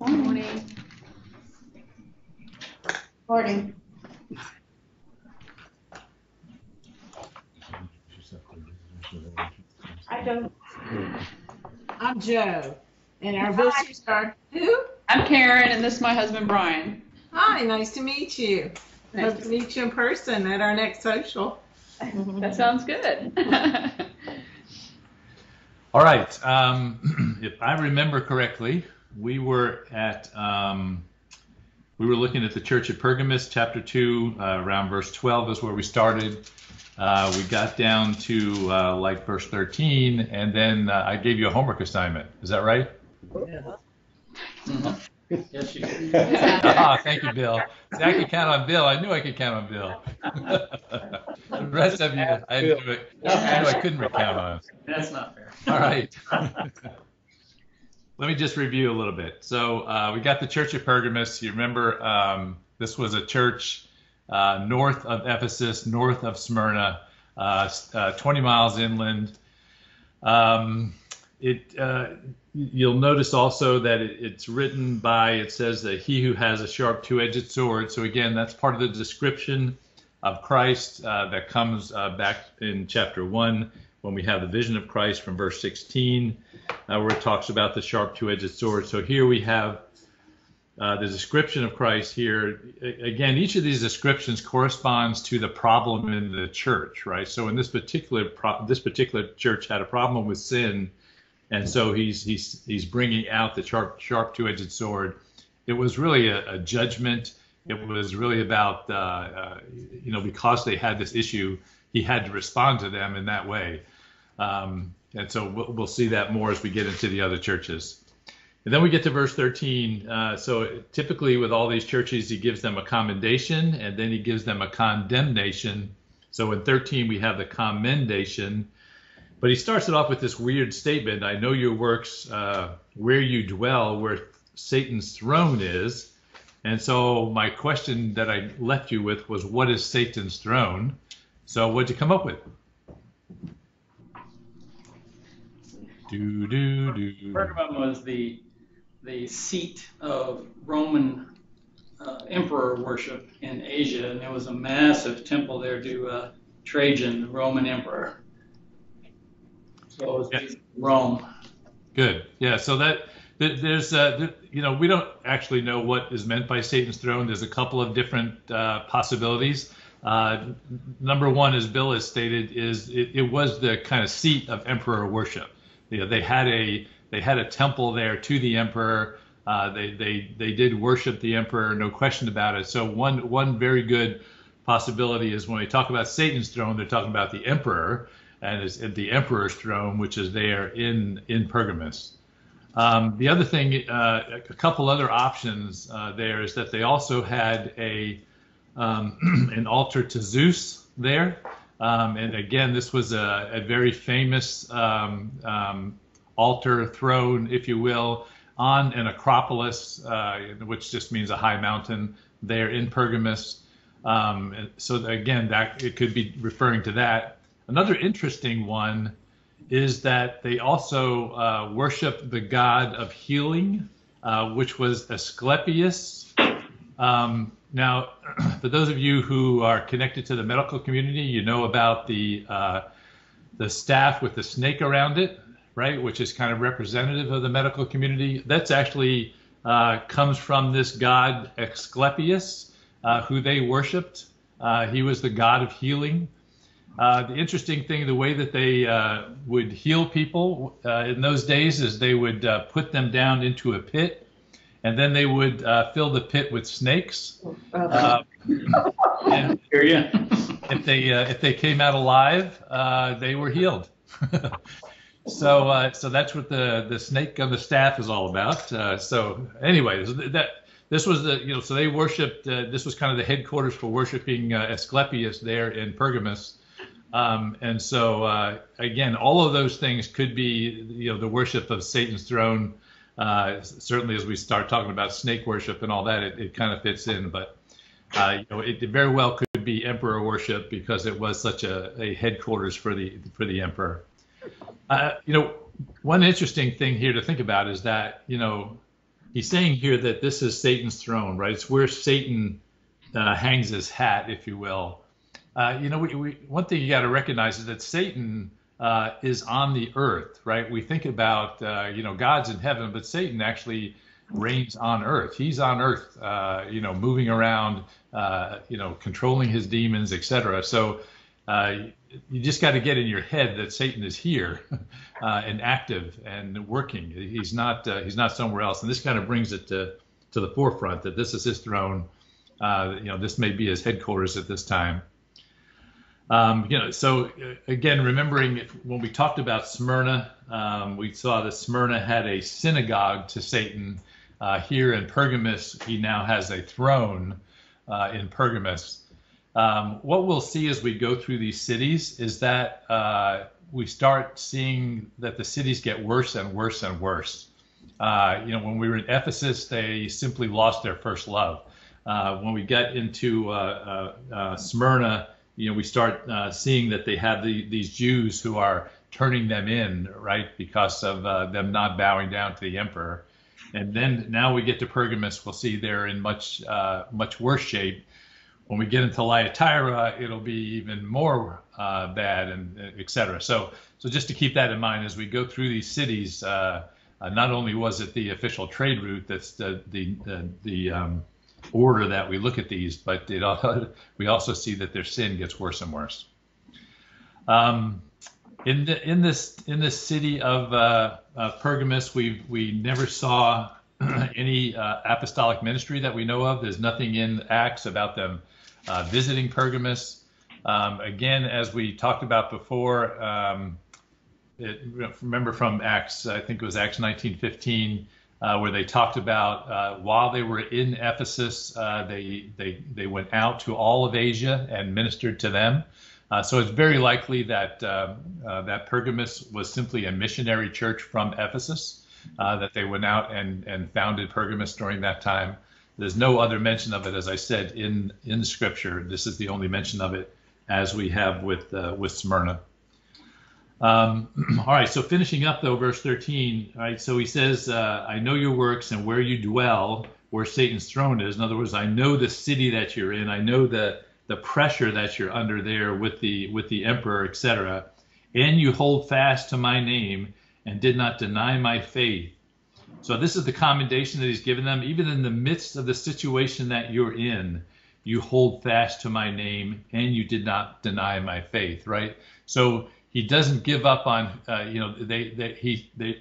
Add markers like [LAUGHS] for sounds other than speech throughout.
Morning. Morning. I don't. I'm Joe, and our visitors are who? I'm Karen, and this is my husband Brian. Hi, nice to meet you. Nice Hope to meet you in person at our next social. That sounds good. [LAUGHS] All right. Um, [CLEARS THROAT] if I remember correctly, we were at um, we were looking at the church at Pergamos, chapter two, uh, around verse twelve is where we started. Uh, we got down to uh, like verse thirteen, and then uh, I gave you a homework assignment. Is that right? Yes, you did. [LAUGHS] ah, thank you, Bill. See, I could count on Bill. I knew I could count on Bill. [LAUGHS] the rest of you, I knew, it, I knew I couldn't count on. That's not fair. All right. [LAUGHS] Let me just review a little bit. So uh, we got the Church of Pergamos. You remember um, this was a church uh, north of Ephesus, north of Smyrna, uh, uh 20 miles inland. Um, it uh, you'll notice also that it, it's written by it says that he who has a sharp two-edged sword. So again, that's part of the description of Christ uh, that comes back in chapter one when we have the vision of Christ from verse 16, uh, where it talks about the sharp two-edged sword. So here we have uh, the description of Christ here. Again, each of these descriptions corresponds to the problem in the church, right? So in this particular pro- this particular church had a problem with sin, and so he's he's he's bringing out the sharp sharp two-edged sword. It was really a, a judgment. It was really about uh, uh you know because they had this issue, he had to respond to them in that way. Um, and so we'll, we'll, see that more as we get into the other churches. And then we get to verse 13. Uh, so typically with all these churches, he gives them a commendation and then he gives them a condemnation. So in 13, we have the commendation. But he starts it off with this weird statement I know your works, uh, where you dwell, where Satan's throne is. And so my question that I left you with was, what is Satan's throne? So what'd you come up with? Do do do. Pergamum was the the seat of Roman uh, emperor worship in Asia, and there was a massive temple there to uh, Trajan, the Roman emperor. So it was Rome. Good. Yeah. So that there's uh, you know we don't actually know what is meant by Satan's throne. There's a couple of different uh, possibilities. Uh, number one, as Bill has stated, is it, it was the kind of seat of emperor worship you know, they had a they had a temple there to the emperor. Uh, they they they did worship the emperor, no question about it. So one one very good possibility is when we talk about Satan's throne, they're talking about the emperor and it's the emperor's throne, which is there in in Pergamos. Um, the other thing, uh, a couple other options uh, there is that they also had a um, [CLEARS THROAT] an altar to Zeus there. Um, and again, this was a, a very famous um, um, altar throne, if you will, on an acropolis, uh, which just means a high mountain there in Pergamos. Um, so again, that it could be referring to that. Another interesting one is that they also uh, worship the god of healing, uh, which was Asclepius. Um, now, [CLEARS THROAT] for those of you who are connected to the medical community, you know about the uh, the staff with the snake around it, right? Which is kind of representative of the medical community. That's actually uh, comes from this god Asclepius, uh, who they worshipped. Uh, he was the god of healing. Uh, the interesting thing, the way that they uh, would heal people in those days, is they would put them down into a pit and then they would uh, fill the pit with snakes. Uh, and if they uh, if they came out alive, uh, they were healed. [LAUGHS] so uh, so that's what the the snake on the staff is all about. Uh, so anyway, that this was the you know so they worshipped. this was kind of the headquarters for worshiping Asclepius there in Pergamos. Um, and so again, all of those things could be you know the worship of Satan's throne uh, certainly, as we start talking about snake worship and all that, it, it kind of fits in. But uh, you know, it, it, very well could be emperor worship because it was such a, a headquarters for the for the emperor. Uh, you know, one interesting thing here to think about is that you know he's saying here that this is Satan's throne, right? It's where Satan uh, hangs his hat, if you will. Uh, you know, we, we, one thing you got to recognize is that Satan uh, is on the earth, right? We think about, uh, you know, God's in heaven, but Satan actually reigns on earth. He's on earth, uh, you know, moving around, uh, you know, controlling his demons, etc. So you just got to get in your head that Satan is here [LAUGHS] and active and working. He's not he's not somewhere else, and this kind of brings it to to the forefront that this is his throne. you know, this may be his headquarters at this time. Um, you know, so uh, again, remembering when we talked about Smyrna, um, we saw that Smyrna had a synagogue to Satan. Uh, here in Pergamos, he now has a throne uh, in Pergamos. Um, what we'll see as we go through these cities is that uh, we start seeing that the cities get worse and worse and worse. Uh, you know, when we were in Ephesus, they simply lost their first love. Uh, when we get into Smyrna, you know, we start uh, seeing that they have the, these Jews who are turning them in, right, because of uh, them not bowing down to the emperor. And then now we get to Pergamos, we'll see they're in much uh, much worse shape. When we get into Thyatira, it'll be even more uh, bad, and uh, et cetera. So, so just to keep that in mind as we go through these cities, uh, not only was it the official trade route that's the the the, the um, order that we look at these, but it, [LAUGHS] we also see that their sin gets worse and worse. Um, in the, in this in this city of uh, uh, Pergamos, we we never saw [CLEARS THROAT] any uh, apostolic ministry that we know of. There's nothing in Acts about them uh, visiting Pergamos. Um, again, as we talked about before, um, it, remember from Acts, I think it was Acts 19:15 uh, where they talked about uh, while they were in Ephesus, uh, they, they, they went out to all of Asia and ministered to them. Uh, so it's very likely that, uh, uh, that Pergamos was simply a missionary church from Ephesus, that they went out and, and founded Pergamos during that time. There's no other mention of it, as I said, in, in Scripture. This is the only mention of it as we have with, with Smyrna. Um, [CLEARS THROAT] all right, so finishing up though, verse 13. right? so he says, uh, I know your works and where you dwell, where Satan's throne is. In other words, I know the city that you're in. I know the the pressure that you're under there with the with the emperor, etc. And you hold fast to my name and did not deny my faith. So this is the commendation that he's given them, even in the midst of the situation that you're in. You hold fast to my name and you did not deny my faith, right? So he doesn't give up on uh, you know they, they he they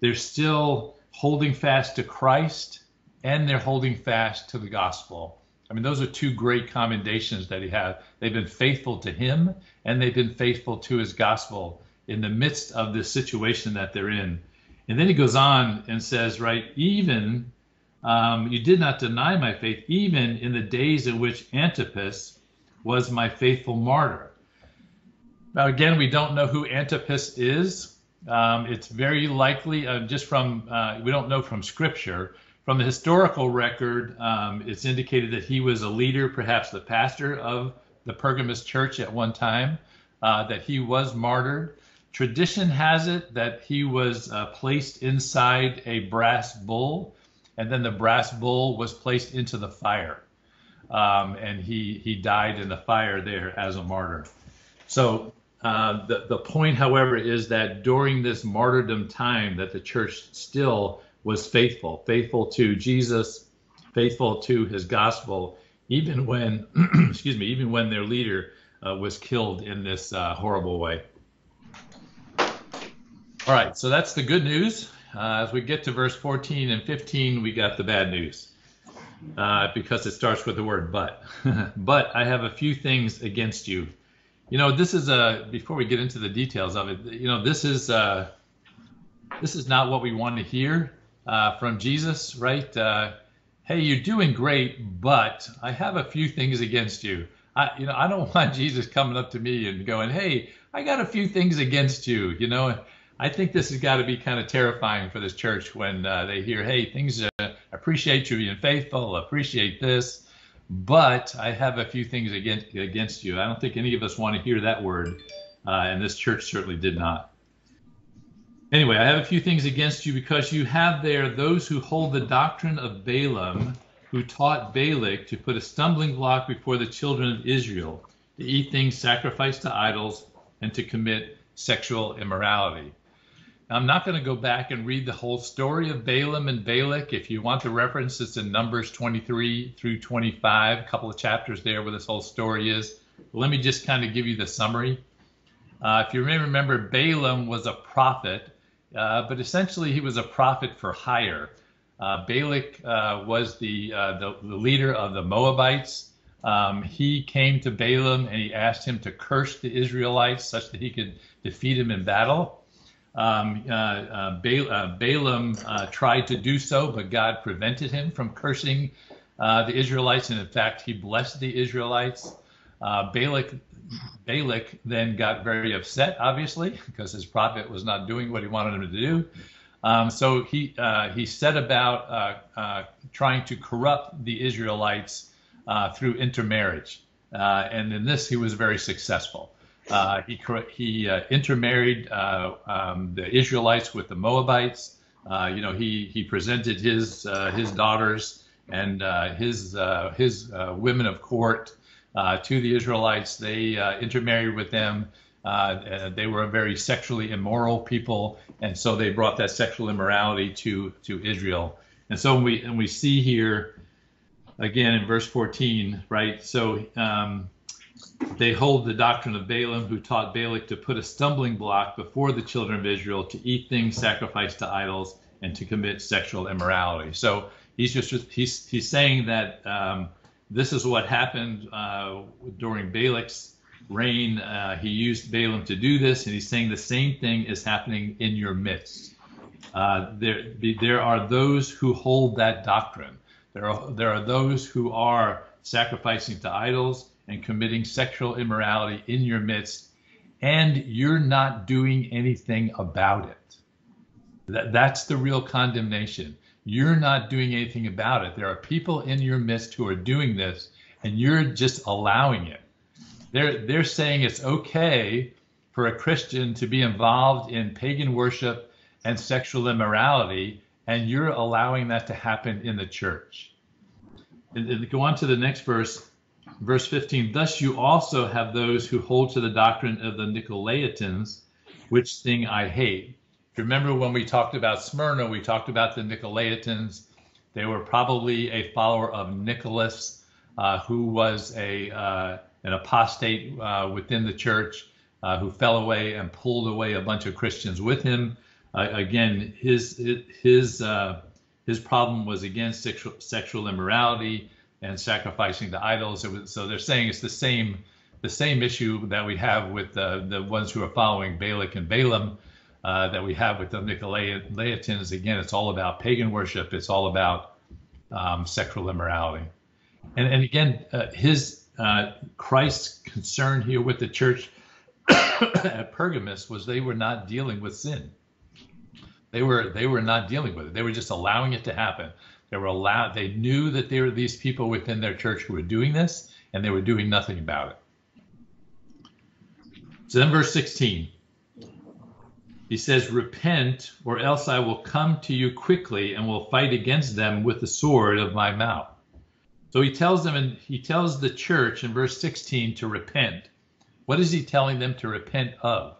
they're still holding fast to Christ and they're holding fast to the gospel. I mean, those are two great commendations that he had. They've been faithful to him and they've been faithful to his gospel in the midst of this situation that they're in. And then he goes on and says, right, even um, you did not deny my faith, even in the days in which Antipas was my faithful martyr. Now, again, we don't know who Antipas is. Um, it's very likely, uh, just from, uh, we don't know from scripture. From the historical record, um, it's indicated that he was a leader, perhaps the pastor of the Pergamos church at one time, uh, that he was martyred. Tradition has it that he was uh, placed inside a brass bull, and then the brass bull was placed into the fire. Um, and he, he died in the fire there as a martyr. So uh, the, the point, however, is that during this martyrdom time that the church still was faithful, faithful to Jesus, faithful to his gospel, even when, [CLEARS THROAT] excuse me, even when their leader uh, was killed in this uh, horrible way. All right, so that's the good news. Uh, as we get to verse 14 and 15, we got the bad news uh, because it starts with the word but. [LAUGHS] but I have a few things against you you know, this is a before we get into the details of it. You know, this is uh, this is not what we want to hear uh, from Jesus, right? Uh, hey, you're doing great, but I have a few things against you. I, you know, I don't [LAUGHS] want Jesus coming up to me and going, "Hey, I got a few things against you." You know, I think this has got to be kind of terrifying for this church when uh, they hear, "Hey, things uh, appreciate you being faithful, appreciate this." But I have a few things against, against you. I don't think any of us want to hear that word, uh, and this church certainly did not. Anyway, I have a few things against you because you have there those who hold the doctrine of Balaam, who taught Balak to put a stumbling block before the children of Israel, to eat things sacrificed to idols, and to commit sexual immorality. I'm not going to go back and read the whole story of Balaam and Balak. If you want the reference, it's in Numbers 23 through 25, a couple of chapters there where this whole story is. But let me just kind of give you the summary. Uh, if you remember, Balaam was a prophet uh, but essentially, he was a prophet for hire. Uh, Balak uh, was the, uh, the, the leader of the Moabites. Um, he came to Balaam and he asked him to curse the Israelites such that he could defeat him in battle. Um, uh, ba- Balaam tried to do so, but God prevented him from cursing the Israelites, and in fact, he blessed the Israelites. Balak Balak then got very upset, obviously, [LAUGHS] because his prophet was not doing what he wanted him to do. Um, so he uh, he set about uh, uh, trying to corrupt the Israelites uh, through intermarriage, uh, and in this he was very successful. Uh, he he intermarried um, the Israelites with the Moabites. you know, he he presented his his daughters and his his women of court uh, to the Israelites. They uh, intermarried with them. Uh, they were a very sexually immoral people, and so they brought that sexual immorality to to Israel. And so we and we see here again in verse 14, right? So um, they hold the doctrine of Balaam, who taught Balak to put a stumbling block before the children of Israel to eat things sacrificed to idols and to commit sexual immorality. So he's just he's he's saying that um, this is what happened uh, during Balak's reign. Uh, he used Balaam to do this, and he's saying the same thing is happening in your midst. Uh, there, there are those who hold that doctrine. There are, there are those who are sacrificing to idols and committing sexual immorality in your midst, and you're not doing anything about it. That, that's the real condemnation. You're not doing anything about it. There are people in your midst who are doing this, and you're just allowing it. They're they're saying it's okay for a Christian to be involved in pagan worship and sexual immorality, and you're allowing that to happen in the church. And, and go on to the next verse, verse 15. Thus you also have those who hold to the doctrine of the Nicolaitans, which thing I hate remember when we talked about Smyrna, we talked about the Nicolaitans. They were probably a follower of Nicholas, uh, who was a uh, an apostate uh, within the church, uh, who fell away and pulled away a bunch of Christians with him. Uh, again, his his uh, his problem was against sexual, sexual immorality and sacrificing the idols. Was, so they're saying it's the same the same issue that we have with the ones who are following Balak and Balaam uh, that we have with the Nicolaitans. Again, it's all about pagan worship. It's all about um, sexual immorality. And, and again, uh, his uh, Christ's concern here with the church [COUGHS] at Pergamos was they were not dealing with sin. They were they were not dealing with it. They were just allowing it to happen. They were allowed. They knew that there were these people within their church who were doing this, and they were doing nothing about it. So then, verse 16. He says, Repent, or else I will come to you quickly and will fight against them with the sword of my mouth. So he tells them, and he tells the church in verse 16 to repent. What is he telling them to repent of?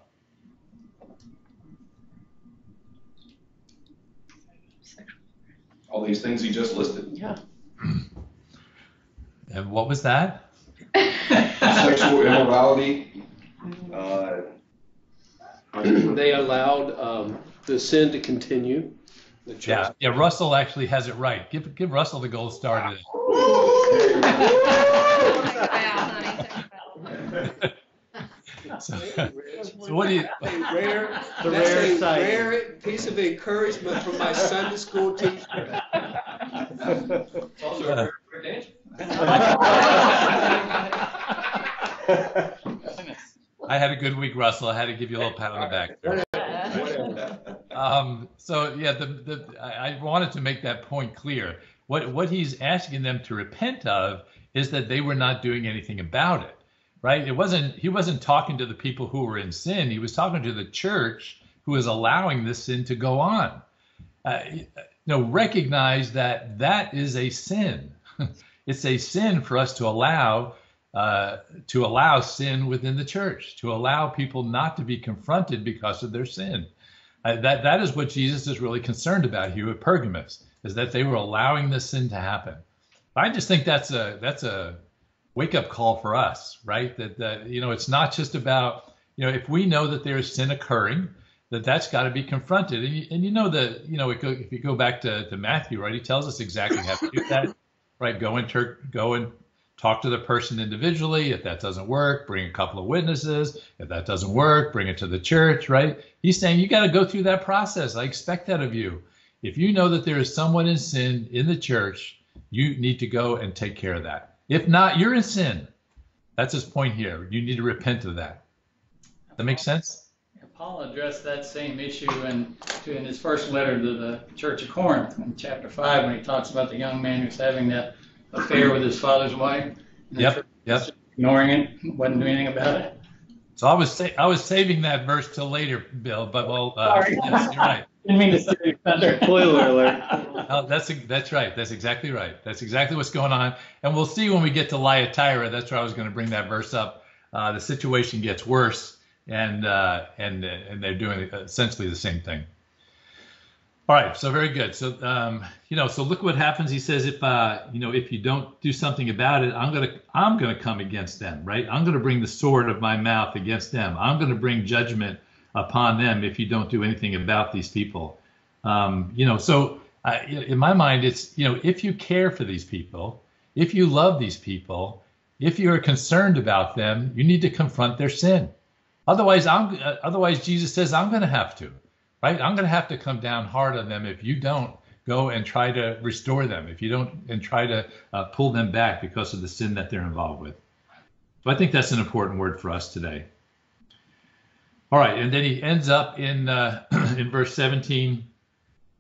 All these things he just listed. Yeah. And what was that? [LAUGHS] Sexual immorality, uh, they allowed um, the sin to continue. The church. Yeah, yeah. Russell actually has it right. Give give Russell the gold star today. [LAUGHS] [LAUGHS] so, so what do you? Rare, The that's rare a sighting. rare piece of encouragement from my Sunday school teacher. It's also a very quick answer. I had a good week, Russell. I had to give you a little pat on the back. There. Um, so yeah, the, the I I wanted to make that point clear. What what he's asking them to repent of is that they were not doing anything about it, right? It wasn't he wasn't talking to the people who were in sin. He was talking to the church who is allowing this sin to go on. Uh, you know, recognize that that is a sin. [LAUGHS] it's a sin for us to allow uh, to allow sin within the church, to allow people not to be confronted because of their sin. Uh, that that is what Jesus is really concerned about here at Pergamos, is that they were allowing this sin to happen. I just think that's a that's a wake up call for us, right? That that you know it's not just about you know if we know that there is sin occurring, that that's got to be confronted. And you, and you know that you know if you go back to, to Matthew, right? He tells us exactly how to do that, right? Go and tur- go and talk to the person individually. If that doesn't work, bring a couple of witnesses. If that doesn't work, bring it to the church, right? He's saying you got to go through that process. I expect that of you. If you know that there is someone in sin in the church, you need to go and take care of that. If not, you're in sin. That's his point here. You need to repent of that. That makes sense? Paul addressed that same issue in, to, in his first letter to the Church of Corinth in chapter 5 when he talks about the young man who's having that affair with his father's wife. And Yep, yep. Ignoring it, wasn't doing anything about it. So I was sa- I was saving that verse till later, Bill. But well, uh, Sorry. yes, you're right. [LAUGHS] Didn't mean to steal your thunder. [LAUGHS] Spoiler alert. Oh, that's that's right. That's exactly right. That's exactly what's going on. And we'll see when we get to Thyatira. That's where I was going to bring that verse up. Uh, the situation gets worse, and uh, and and they're doing essentially the same thing. All right. So very good. So um, you know, so look what happens. He says, if uh, you know, if you don't do something about it, I'm gonna I'm gonna come against them. Right. I'm gonna bring the sword of my mouth against them. I'm gonna bring judgment upon them if you don't do anything about these people. Um, you know, so uh, in my mind, it's you know, if you care for these people, if you love these people, if you are concerned about them, you need to confront their sin. Otherwise, I'm uh, otherwise Jesus says I'm going to have to, right? I'm going to have to come down hard on them if you don't go and try to restore them, if you don't and try to uh, pull them back because of the sin that they're involved with. So I think that's an important word for us today. All right, and then he ends up in uh, [CLEARS THROAT] in verse 17.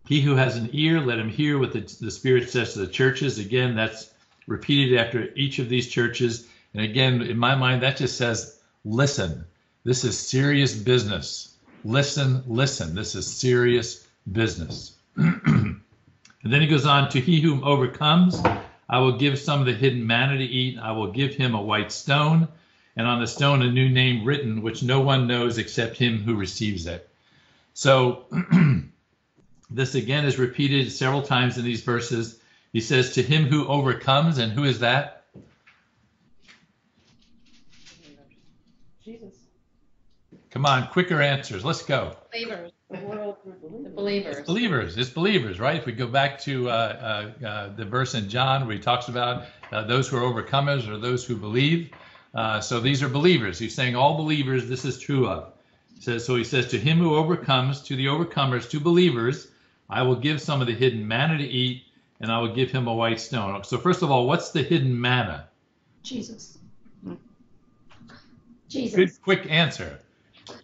He who has an ear, let him hear what the, the Spirit says to the churches. Again, that's repeated after each of these churches. And again, in my mind, that just says, listen. This is serious business. Listen, listen. This is serious business. [CLEARS THROAT] and then he goes on to he whom overcomes, I will give some of the hidden manna to eat. I will give him a white stone, and on the stone a new name written, which no one knows except him who receives it. So [CLEARS THROAT] this again is repeated several times in these verses. He says, To him who overcomes, and who is that? Jesus. Come on, quicker answers. Let's go. Believers. The world. The believers. It's believers. It's believers, right? If we go back to uh, uh, uh, the verse in John where he talks about uh, those who are overcomers or those who believe. Uh, so these are believers. He's saying all believers this is true of. He says, so he says, To him who overcomes, to the overcomers, to believers, I will give some of the hidden manna to eat, and I will give him a white stone. So, first of all, what's the hidden manna? Jesus. Jesus. Good, quick answer.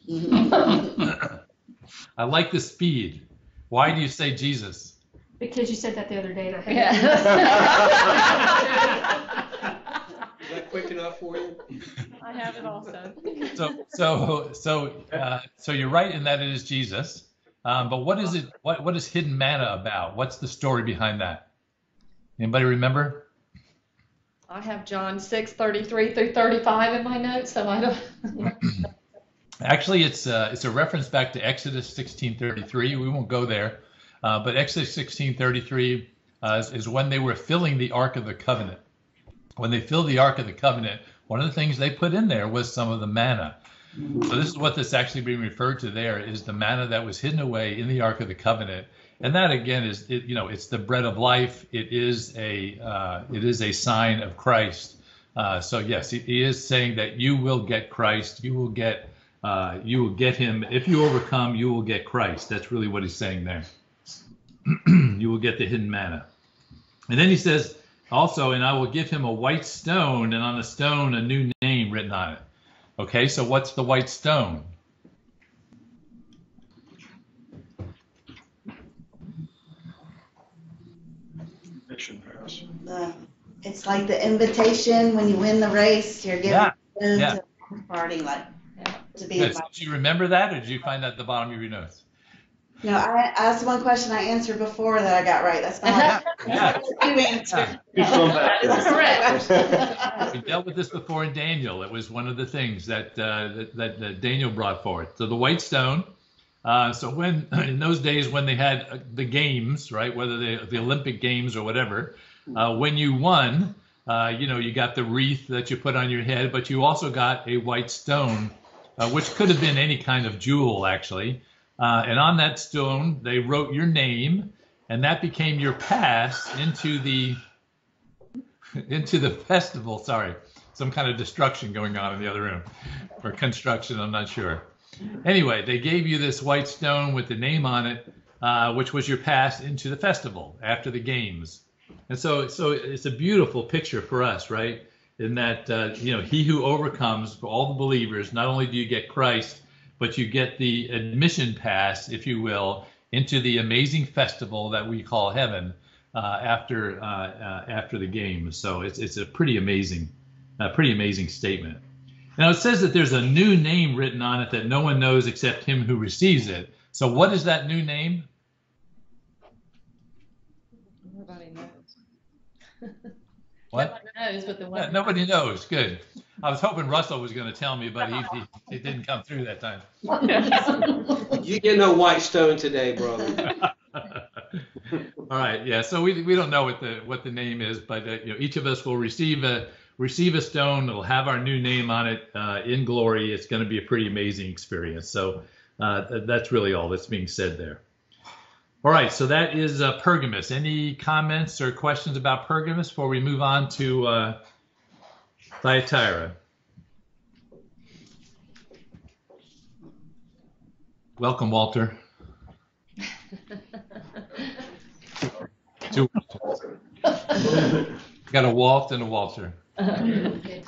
[LAUGHS] I like the speed. Why do you say Jesus? Because you said that the other day. and I had Yeah. Is that quick enough for you? I have it also. So, so, so, uh, so you're right in that it is Jesus. Um, but what is it? What what is hidden manna about? What's the story behind that? Anybody remember? I have John six thirty three through thirty five in my notes, so I don't. [CLEARS THROAT] Actually, it's uh, it's a reference back to Exodus 16:33. We won't go there, uh, but Exodus 16:33 uh, is, is when they were filling the Ark of the Covenant. When they filled the Ark of the Covenant, one of the things they put in there was some of the manna. So this is what this actually being referred to there is the manna that was hidden away in the Ark of the Covenant, and that again is it, you know it's the bread of life. It is a uh, it is a sign of Christ. Uh, so yes, he, he is saying that you will get Christ. You will get uh, you will get him if you overcome. You will get Christ. That's really what he's saying there. [CLEARS THROAT] you will get the hidden manna, and then he says also, and I will give him a white stone, and on the stone a new name written on it. Okay, so what's the white stone? Uh, It's like the invitation when you win the race, you're given Yeah, yeah. to party like. To be. Yes. Did you remember that, or did you find that at the bottom of your notes? No, I asked one question I answered before that I got right. That's not. You answered. That is correct. [LAUGHS] We dealt with this before in Daniel. It was one of the things that uh, that, that, that Daniel brought forth. So the white stone. Uh, so when [CLEARS THROAT] in those days when they had uh, the games, right, whether they the Olympic games or whatever, uh, when you won, uh, you know, you got the wreath that you put on your head, but you also got a white stone, uh, which could have been any kind of jewel actually. Uh, and on that stone, they wrote your name, and that became your pass into the [LAUGHS] into the festival. Sorry, some kind of destruction going on in the other room, or construction. I'm not sure. Anyway, they gave you this white stone with the name on it, uh, which was your pass into the festival after the games. And so, so it's a beautiful picture for us, right? In that, uh, you know, he who overcomes all the believers, not only do you get Christ, but you get the admission pass, if you will, into the amazing festival that we call heaven uh, after uh, uh, after the game So it's it's a pretty amazing, pretty amazing statement. Now it says that there's a new name written on it that no one knows except him who receives it. So what is that new name? Nobody knows. [LAUGHS] What? Nobody knows, but the Yeah, nobody knows. Good. I was hoping Russell was going to tell me, but he, he, he didn't come through that time. [LAUGHS] You get no white stone today, brother. [LAUGHS] All right, yeah. So we, we don't know what the what the name is, but uh, you know each of us will receive a receive a stone. It'll have our new name on it uh, in glory. It's going to be a pretty amazing experience. So uh, that's really all that's being said there. All right, so that is uh, Pergamos. Any comments or questions about Pergamos before we move on to uh, Thyatira? Welcome, Walter. [LAUGHS] Two. Got a Walt and a Walter. And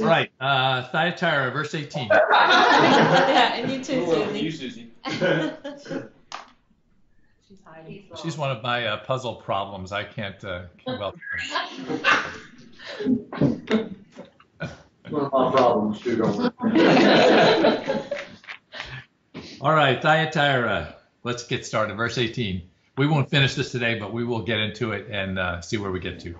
All right, uh, Thyatira, verse 18. [LAUGHS] Yeah, and you too, Susie. you, Susie. [LAUGHS] She's hiding. She's one of my uh, puzzle problems. I can't, uh, can't welcome. One of my problems too. [LAUGHS] All right, Thyatira. Let's get started. Verse 18. We won't finish this today, but we will get into it and uh, see where we get to.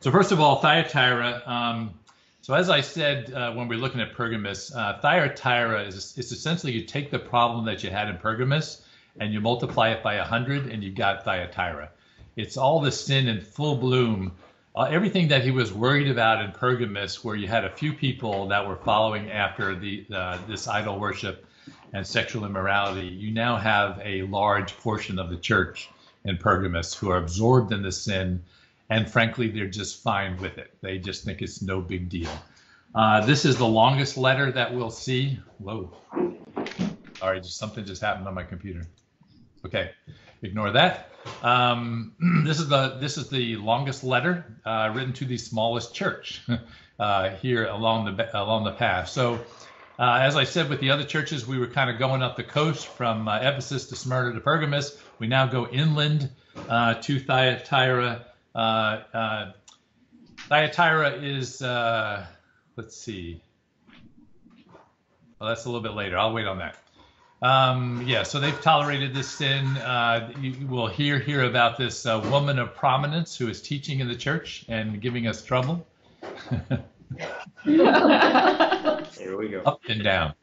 So first of all, Thyatira. Um, so as I said uh, when we we're looking at Pergamos, uh, Thyatira is, is essentially you take the problem that you had in Pergamos and you multiply it by 100 and you've got Thyatira. It's all the sin in full bloom. Uh, everything that he was worried about in Pergamos, where you had a few people that were following after the uh, this idol worship and sexual immorality, you now have a large portion of the church in Pergamos who are absorbed in the sin, and frankly, they're just fine with it. They just think it's no big deal. Uh, this is the longest letter that we'll see. Whoa. Sorry, just something just happened on my computer. Okay, ignore that. Um, [CLEARS THROAT] this is the this is the longest letter uh, written to the smallest church [LAUGHS] uh, here along the along the path. So. Uh, as I said with the other churches, we were kind of going up the coast from uh, Ephesus to Smyrna to Pergamos. We now go inland uh, to Thyatira. Uh, Thyatira is, let's see. Well, that's a little bit later. I'll wait on that. Um, yeah, so they've tolerated this sin. Uh, you will hear here about this uh, woman of prominence who is teaching in the church and giving us trouble. [LAUGHS] Here we go. up and down.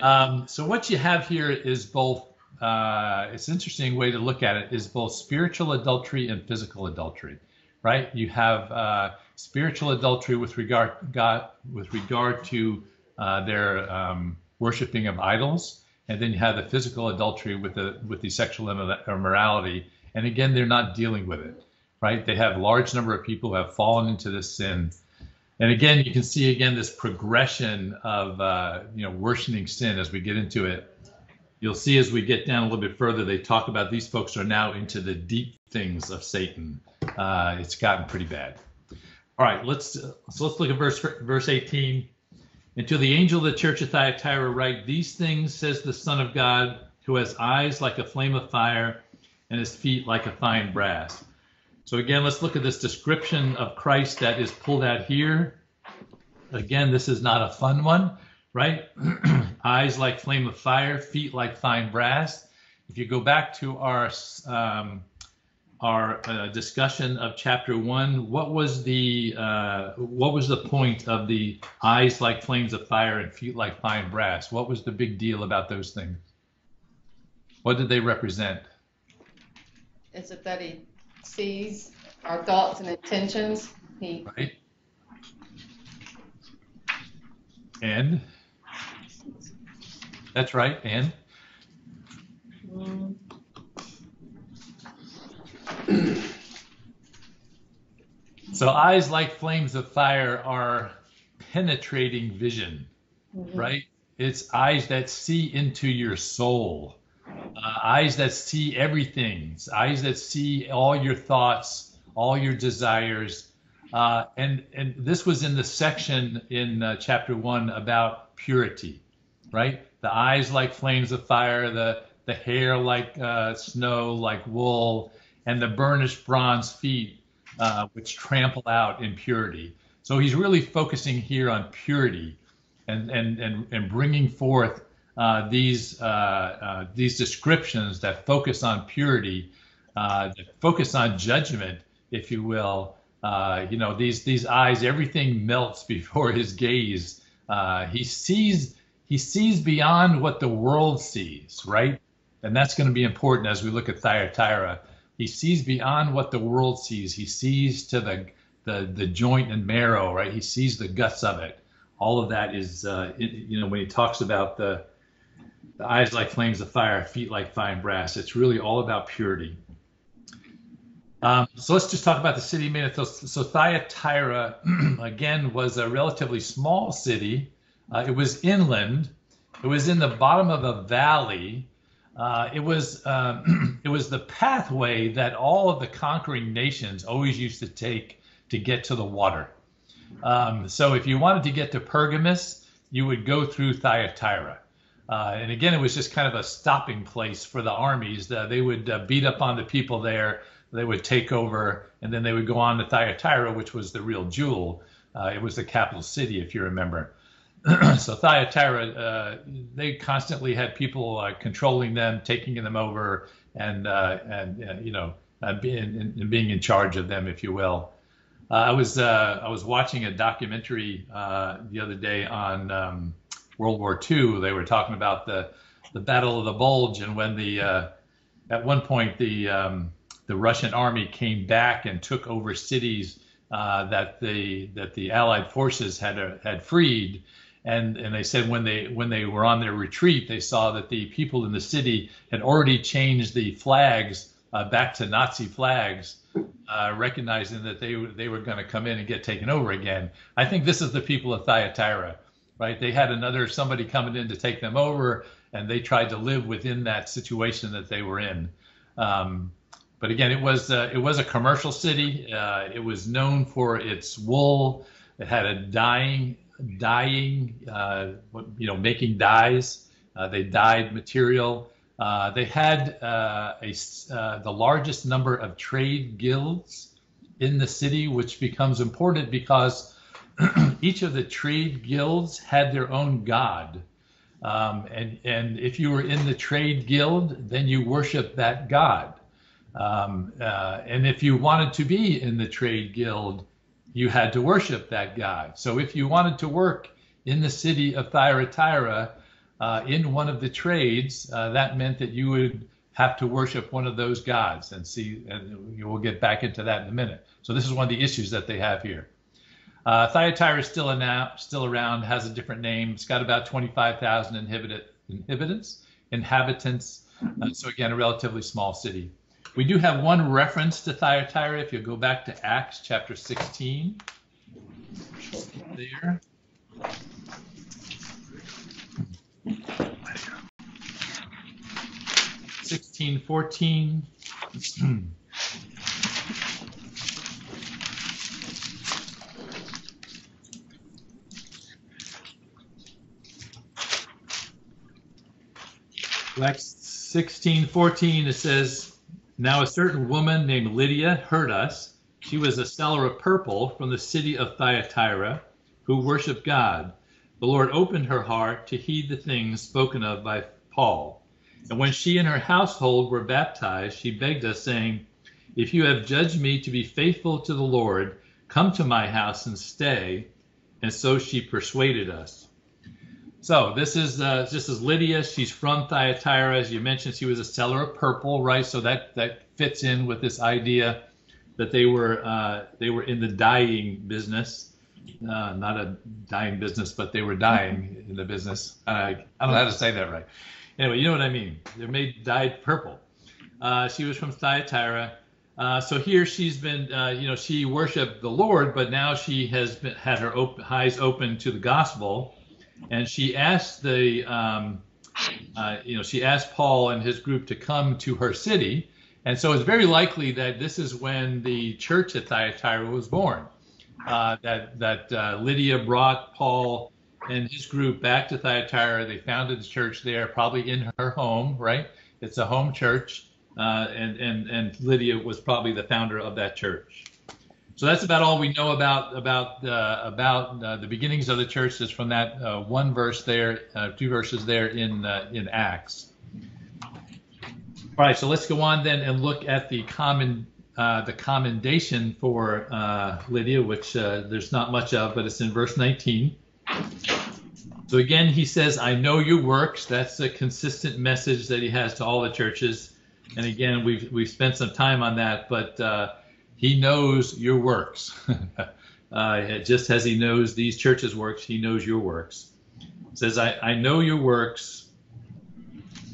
Um, so what you have here is both. Uh, it's an interesting way to look at it. Is both spiritual adultery and physical adultery, right? You have uh, spiritual adultery with regard God, with regard to uh, their um, worshiping of idols, and then you have the physical adultery with the with the sexual immorality. And again, they're not dealing with it, right? They have large number of people who have fallen into this sin. And again, you can see again this progression of uh, you know worsening sin as we get into it. You'll see as we get down a little bit further, they talk about these folks are now into the deep things of Satan. Uh, it's gotten pretty bad. All right, let's so let's look at verse verse 18. Until the angel of the church of Thyatira write, These things says the Son of God, who has eyes like a flame of fire and his feet like a fine brass. So again, let's look at this description of Christ that is pulled out here. again, this is not a fun one, right? [CLEARS THROAT] Eyes like flame of fire, feet like fine brass. If you go back to our um, our uh, discussion of chapter one, what was the uh, what was the point of the eyes like flames of fire and feet like fine brass? What was the big deal about those things? What did they represent? Is it that he sees our thoughts and intentions? He Right. And that's right. And mm, [CLEARS THROAT] so eyes like flames of fire are penetrating vision, mhm. right? It's eyes that see into your soul, uh, eyes that see everything, eyes that see all your thoughts, all your desires. Uh, and and this was in the section in uh, chapter one about purity, right? The eyes like flames of fire, the the hair like uh, snow, like wool, and the burnished bronze feet, uh, which trample out impurity. So he's really focusing here on purity, and and and, and bringing forth uh, these uh, uh, these descriptions that focus on purity, uh, that focus on judgment, if you will. Uh, you know, these these eyes, everything melts [LAUGHS] before his gaze. He sees he sees beyond what the world sees, right? And that's going to be important as we look at Thyatira. He sees beyond what the world sees. He sees to the the the joint and marrow, right? He sees the guts of it. All of that is, uh, it, you know, when he talks about the the eyes like flames of fire, feet like fine brass. It's really all about purity. Um, so let's just talk about the city a minute. So, so Thyatira, [CLEARS THROAT] again, was a relatively small city. Uh, it was inland. It was in the bottom of a valley. Uh, it was um, [CLEARS THROAT] it was the pathway that all of the conquering nations always used to take to get to the water. Um, so if you wanted to get to Pergamos, you would go through Thyatira. Uh, and again, it was just kind of a stopping place for the armies. Uh, they would uh, beat up on the people there. They would take over, and then they would go on to Thyatira, which was the real jewel. Uh, it was the capital city, if you remember. [CLEARS THROAT] so Thyatira, uh, they constantly had people uh, controlling them, taking them over, and and, and you know being and being in charge of them, if you will. I was I was watching a documentary the other day on. Um, World War II, they were talking about the the Battle of the Bulge, and when the uh, at one point the um, the Russian army came back and took over cities uh, that the that the Allied forces had uh, had freed, and and they said when they when they were on their retreat, they saw that the people in the city had already changed the flags uh, back to Nazi flags. Uh, recognizing that they they were going to come in and get taken over again. I think this is the people of Thyatira right? They had another somebody coming in to take them over, and they tried to live within that situation that they were in. Um, but again, it was uh, it was a commercial city. Uh, it was known for its wool. It had a dyeing dyeing, uh, you know, making dyes. Uh, they dyed material. Uh, they had a the largest number of trade guilds in the city, which becomes important because [CLEARS THROAT] each of the trade guilds had their own god. Um, and, and if you were in the trade guild, then you worship that god. Um, uh, and if you wanted to be in the trade guild, you had to worship that god. So if you wanted to work in the city of Thyatira uh, in one of the trades, uh, that meant that you would have to worship one of those gods. And see, and we'll get back into that in a minute. So this is one of the issues that they have here. Uh, Thyatira is still, now, still around, has a different name. It's got about 25,000 inhabitants. Inhabitants. Uh, so again, a relatively small city. We do have one reference to Thyatira. If you go back to Acts chapter 16, there. Sixteen fourteen. Acts 16, 14, it says, Now a certain woman named Lydia heard us. She was a seller of purple from the city of Thyatira, who worshiped God. The Lord opened her heart to heed the things spoken of by Paul. And when she and her household were baptized, she begged us, saying, If you have judged me to be faithful to the Lord, come to my house and stay. And so she persuaded us. So this is uh, this is Lydia. She's from Thyatira, as you mentioned. She was a seller of purple, right? So that that fits in with this idea that they were uh, they were in the dyeing business, uh, not a dyeing business, but they were dying in the business. I I don't know how to say that right. Anyway, you know what I mean. They're made dyed purple. Uh, she was from Thyatira. Uh, so here she's been, uh, you know, she worshipped the Lord, but now she has been, had her op- eyes open to the gospel, and she asked the, um, uh, you know, she asked Paul and his group to come to her city, and so it's very likely that this is when the church at Thyatira was born. Uh, that that uh, Lydia brought Paul and his group back to Thyatira. They founded the church there, probably in her home, right? It's a home church, uh, and and and Lydia was probably the founder of that church. So that's about all we know about about uh, about uh, the beginnings of the church. Is from that uh, one verse there, uh, two verses there in uh, in Acts. All right, so let's go on then and look at the common uh, the commendation for Lydia, which there's not much of, but it's in verse 19. So again, he says, I know your works. That's a consistent message that he has to all the churches. And again, we've, we've spent some time on that, but he knows your works. [LAUGHS] uh, just as he knows these churches' works, he knows your works. Says, I, I know your works,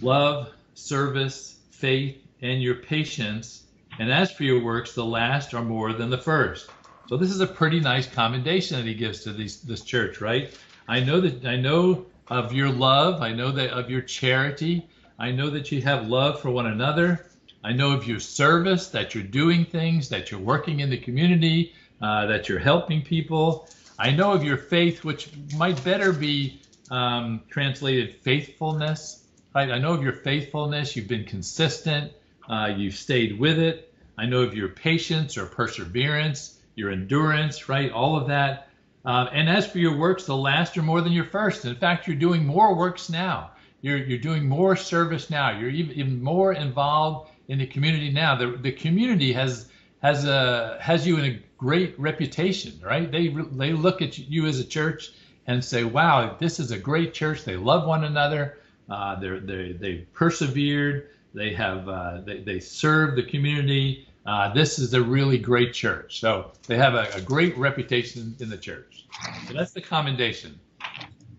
love, service, faith, and your patience. And as for your works, the last are more than the first. So this is a pretty nice commendation that he gives to these, this church, right? I know that I know of your love. I know that of your charity. I know that you have love for one another. I know of your service, that you're doing things, that you're working in the community, uh, that you're helping people. I know of your faith, which might better be um, translated faithfulness. Right? I know of your faithfulness. You've been consistent. Uh, you've stayed with it. I know of your patience or perseverance, your endurance, right? All of that. Um, and as for your works, the last are more than your first. In fact, you're doing more works now. You're, you're doing more service now. You're even, even more involved in the community now. The, the community has has a has you in a great reputation, right? They they look at you as a church and say, "Wow, this is a great church. They love one another. Uh, they're they they persevered. They have uh, they they serve the community. Uh, this is a really great church. So they have a, a great reputation in the church. So that's the commendation.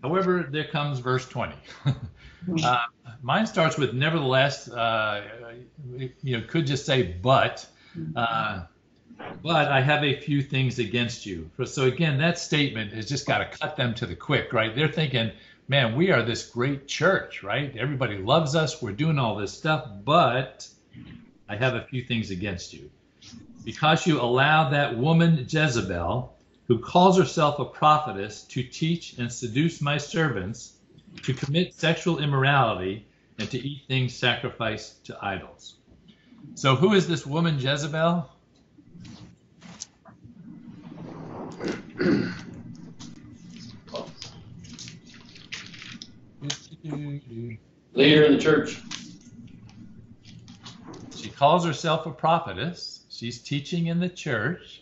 However, there comes verse 20. uh, mine starts with nevertheless, uh, you know, could just say but, uh, but I have a few things against you. So again, that statement has just got to cut them to the quick, right? They're thinking, man, we are this great church, right? Everybody loves us. We're doing all this stuff, but I have a few things against you. Because you allow that woman Jezebel, who calls herself a prophetess, to teach and seduce my servants to commit sexual immorality and to eat things sacrificed to idols. So, who is this woman Jezebel? Leader in the church. She calls herself a prophetess. She's teaching in the church.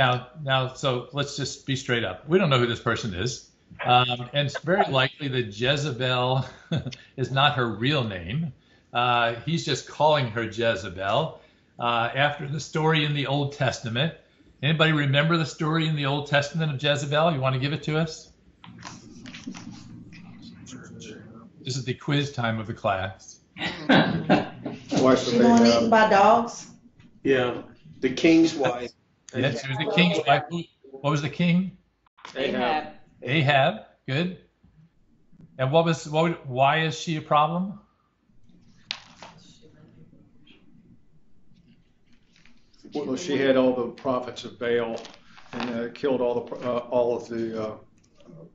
Now, now, so let's just be straight up. We don't know who this person is, um, and it's very likely that Jezebel [LAUGHS] is not her real name. Uh, he's just calling her Jezebel uh, after the story in the Old Testament. Anybody remember the story in the Old Testament of Jezebel? You want to give it to us? This is the quiz time of the class. Wife She of the one Ahab. eaten by dogs? Yeah, the king's wife. Yes, she was the king's wife. Who- What was the king? Ahab. Ahab. Good. And what was what? Why is she a problem? Well, she had all the prophets of Baal and uh, killed all the uh, all of the uh,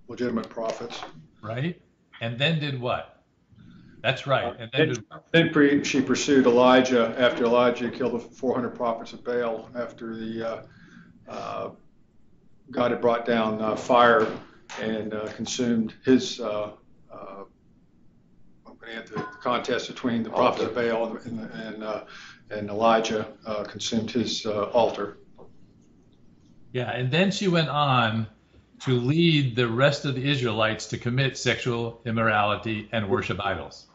legitimate prophets. Right. And then did what? That's right. And then Then pre- she pursued Elijah after Elijah killed the 400 prophets of Baal after the uh, uh, God had brought down uh, fire and uh, consumed his. Uh, uh, when he had the contest between the prophets of Baal and, and, uh, and Elijah uh, consumed his uh, altar. Yeah, and then she went on to lead the rest of the Israelites to commit sexual immorality and worship idols.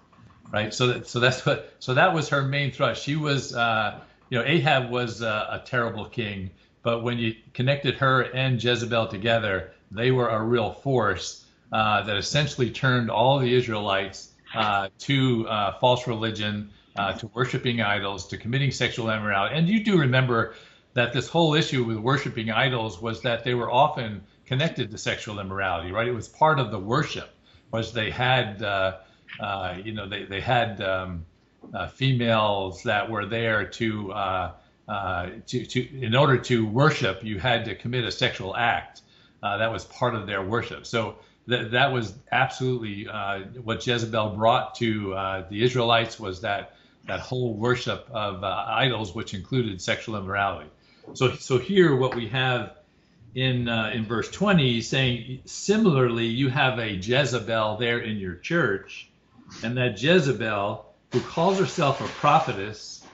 Right. So that, so that's what so that was her main thrust. She was uh, you know Ahab was uh, a terrible king, but when you connected her and Jezebel together, they were a real force uh, that essentially turned all the Israelites uh, to uh, false religion, to worshiping idols, to committing sexual immorality. And you do remember that this whole issue with worshiping idols was that they were often connected to sexual immorality, right? It was part of the worship, was they had, uh, you know, they, they had um, uh, females that were there to, uh, uh, to, to, in order to worship, you had to commit a sexual act. Uh, that was part of their worship. So that, that was absolutely uh, what Jezebel brought to the Israelites was that, that whole worship of idols, which included sexual immorality. So, so here what we have in uh, in verse 20 he's saying similarly you have a Jezebel there in your church and that Jezebel who calls herself a prophetess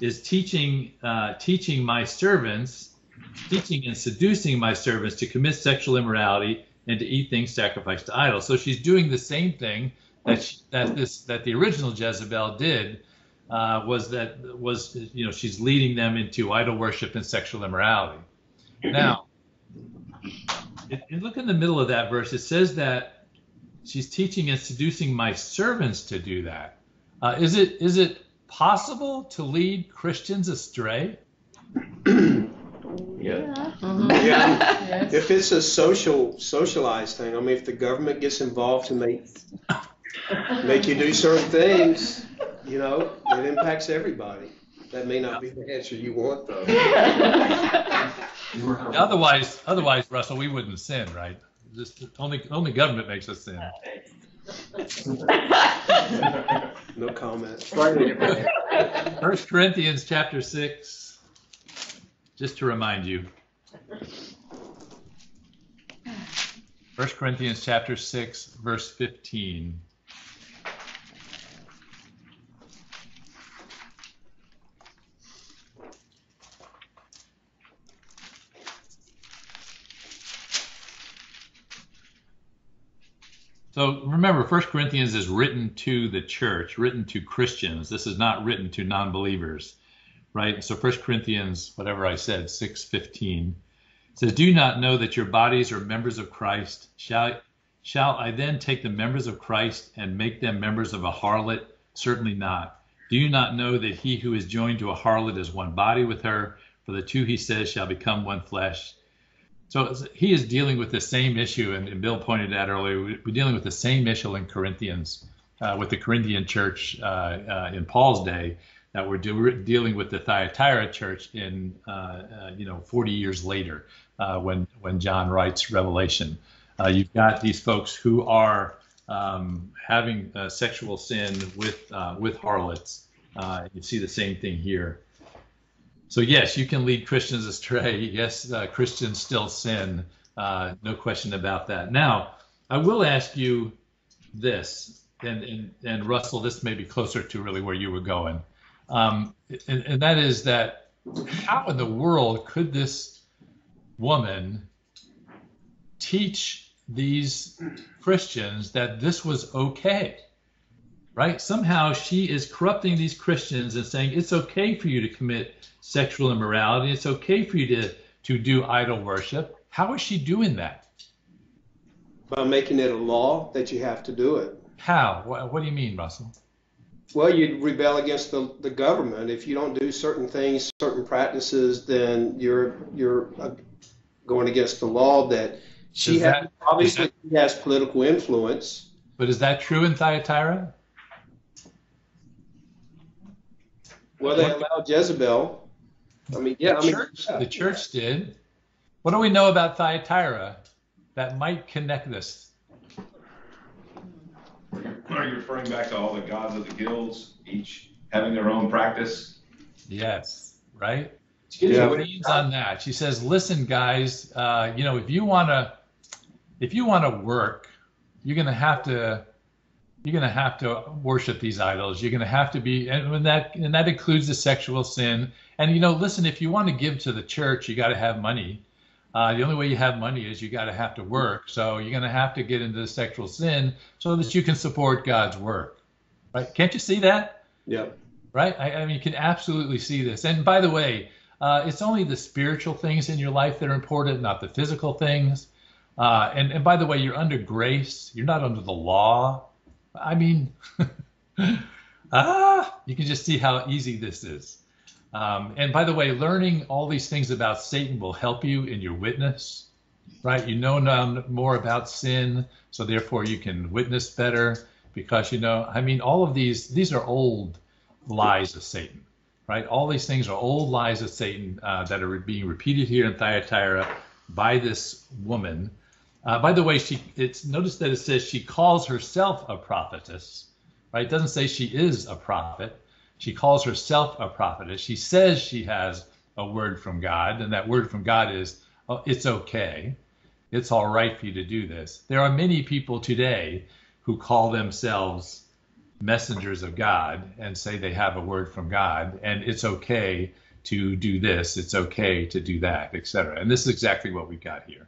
is teaching uh, teaching my servants teaching and seducing my servants to commit sexual immorality and to eat things sacrificed to idols so she's doing the same thing that she, that this that the original Jezebel did uh, was that was you know she's leading them into idol worship and sexual immorality now it, look in the middle of that verse. It says that she's teaching and seducing my servants to do that. Uh, is it is it possible to lead Christians astray? [CLEARS THROAT] Yeah. Mhm. Yeah. Yes. If it's a social, socialized thing, I mean, if the government gets involved to make, make you do certain things, you know, it impacts everybody. That may not be the answer you want, though. [LAUGHS] Otherwise, otherwise, Russell, we wouldn't sin, right? Just only only government makes us sin. [LAUGHS] No comment. First Corinthians chapter six, just to remind you. First Corinthians chapter six, verse fifteen. So remember, First Corinthians is written to the church, written to Christians. This is not written to non-believers, right? So First Corinthians, whatever I said, six fifteen says, "Do you not know that your bodies are members of Christ? Shall shall I then take the members of Christ and make them members of a harlot? Certainly not. Do you not know that he who is joined to a harlot is one body with her? For the two, he says, shall become one flesh." So he is dealing with the same issue, and, Bill pointed out earlier, we- we're dealing with the same issue in Corinthians, uh, with the Corinthian church uh, uh, in Paul's day, that we're de- dealing with the Thyatira church in, uh, uh, you know, 40 years later, uh, when when John writes Revelation. You've got these folks who are um, having sexual sin with with harlots. You see the same thing here. So yes, you can lead Christians astray. [LAUGHS] Yes, uh, Christians still sin. Uh, no question about that. Now, I will ask you this, and, and, and Russell, this may be closer to really where you were going, um, and, and that is that how in the world could this woman teach these Christians that this was okay? Right? Somehow she is corrupting these Christians and saying it's okay for you to commit sexual immorality. It's okay for you to, to do idol worship. How is she doing that? By making it a law that you have to do it. How? What, what do you mean, Russell? Well, you'd rebel against the, the government. If you don't do certain things, certain practices, then you're you're uh, going against the law that she has. that- obviously, she has political influence. But is that true in Thyatira? Well, they allowed Jezebel. I mean, yeah, I the, mean, church, yeah. the church did. What do we know about Thyatira that might connect this? Are you referring back to all the gods of the guilds, each having their own practice? Yes, right? Yeah. leans on that. She says, "Listen, guys, uh, you know, if you want to, if you want to work, you're going to have to, you're going to have to worship these idols. You're going to have to be, and when that, and that includes the sexual sin. And you know, listen, if you want to give to the church, you got to have money. Uh, the only way you have money is you got to have to work. So you're going to have to get into the sexual sin so that you can support God's work. Right? Can't you see that? Yep. right? I, I mean, you can absolutely see this. And by the way, uh, it's only the spiritual things in your life that are important, not the physical things. Uh, and, and by the way, you're under grace. You're not under the law. I mean, [LAUGHS] ah, you can just see how easy this is. Um, and by the way, learning all these things about Satan will help you in your witness, right? You know now more about sin, so therefore you can witness better because you know, I mean, all of these, these are old lies of Satan, right? All these things are old lies of Satan uh, that are being repeated here in Thyatira by this woman. Uh, by the way, she it's notice that it says she calls herself a prophetess, right? It doesn't say she is a prophet. She calls herself a prophetess. She says she has a word from God, and that word from God is, oh, it's okay. It's all right for you to do this. There are many people today who call themselves messengers of God and say they have a word from God, and it's okay to do this, it's okay to do that, etc. And this is exactly what we've got here.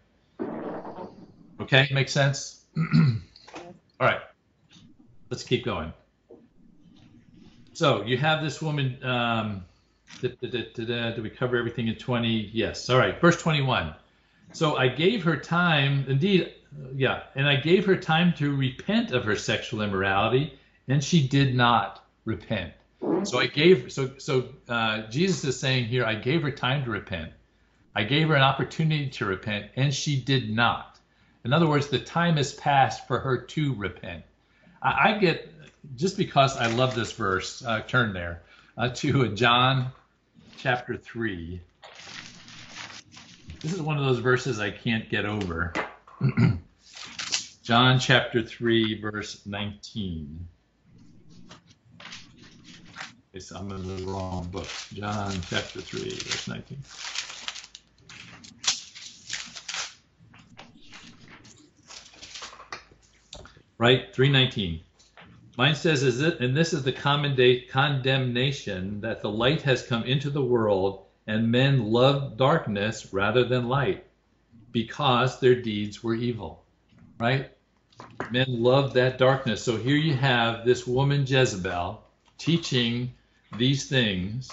Okay, makes sense? [CLEARS THROAT] All right, let's keep going. So you have this woman. Um, da, da, da, do we cover everything in 20? Yes. All right, verse 21. So I gave her time, indeed, yeah, and I gave her time to repent of her sexual immorality, and she did not repent. So I gave, so so uh, Jesus is saying here, I gave her time to repent. I gave her an opportunity to repent, and she did not. In other words, the time has passed for her to repent. I, I get just because I love this verse. Uh, turn there uh, to John chapter three. This is one of those verses I can't get over. [CLEARS THROAT] John chapter 3, verse 19. Okay, so I'm in the wrong book. John chapter 3, verse 19. Right? 319. Mine says, is it, and this is the condemnation that the light has come into the world, and men loved darkness rather than light, because their deeds were evil. Right? Men loved that darkness. So here you have this woman Jezebel teaching these things,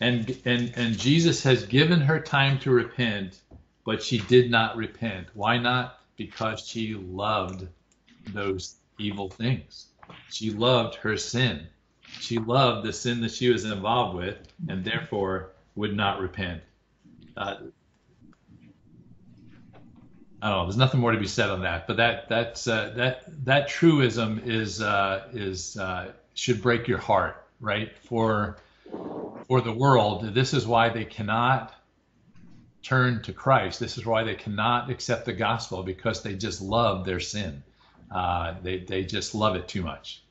and and and Jesus has given her time to repent, but she did not repent. Why not? Because she loved those evil things. She loved her sin. She loved the sin that she was involved with, and therefore would not repent. Uh, I don't know. There's nothing more to be said on that, but that that's uh, that that truism is uh, is uh, should break your heart, right? For for the world, this is why they cannot turn to Christ. This is why they cannot accept the gospel because they just love their sin. Uh, they they just love it too much.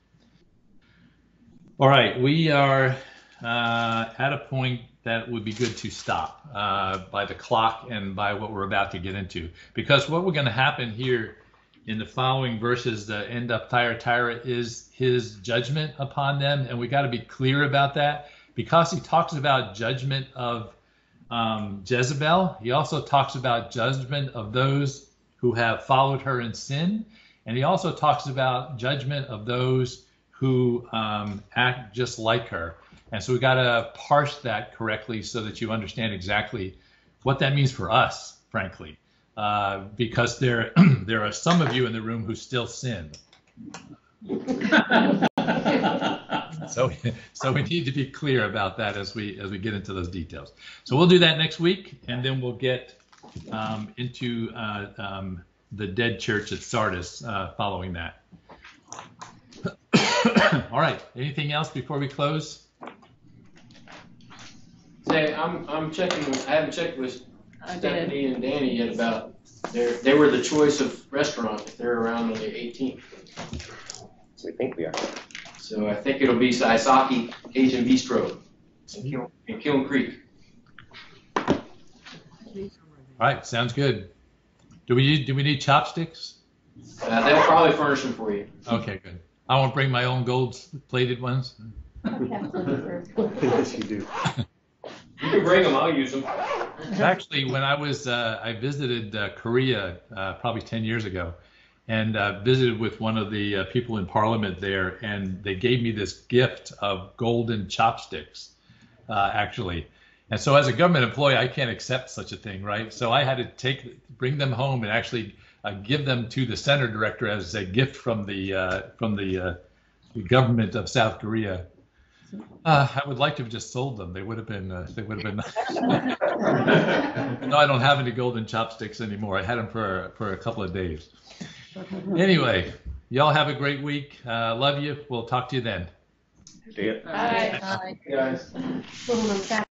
All right, we are uh, at a point that would be good to stop uh, by the clock and by what we're about to get into. Because what we're going to happen here in the following verses, the end up Thyatira, is his judgment upon them. And we got to be clear about that because he talks about judgment of um, Jezebel. He also talks about judgment of those who have followed her in sin. And he also talks about judgment of those who um, act just like her. And so we got to parse that correctly so that you understand exactly what that means for us, frankly, uh, because there [CLEARS THROAT] there are some of you in the room who still sin. [LAUGHS] so so we need to be clear about that as we as we get into those details. So we'll do that next week, and then we'll get um, into uh, um, the dead church at Sardis uh, following that. [COUGHS] All right. Anything else before we close? Say, I'm, I'm checking, with- I haven't checked with I did. Stephanie and Danny yet about, their they were the choice of restaurant if they're around on the eighteenth. We think we are. So I think it'll be Saisaki Asian Bistro in Kiln, in Kiln Creek. All right, sounds good. Do we need, do we need chopsticks? Uh, they'll probably furnish them for you. Okay, good. I won't bring my own gold plated ones. Yes, you do. You can bring them, I'll use them. Actually, when I was, uh, I visited uh, Korea uh, probably 10 years ago and uh, visited with one of the uh, people in parliament there, and they gave me this gift of golden chopsticks, uh, actually. And so, as a government employee, I can't accept such a thing, right? So I had to take, bring them home and actually uh, give them to the center director as a gift from the uh, from the, uh, the government of South Korea. Uh, I would like to have just sold them. They would have been. Uh, they would have been. [LAUGHS] no, I don't have any golden chopsticks anymore. I had them for for a couple of days. Anyway, y'all have a great week. Uh, love you. We'll talk to you then. See ya. All right. Guys. Little known fact.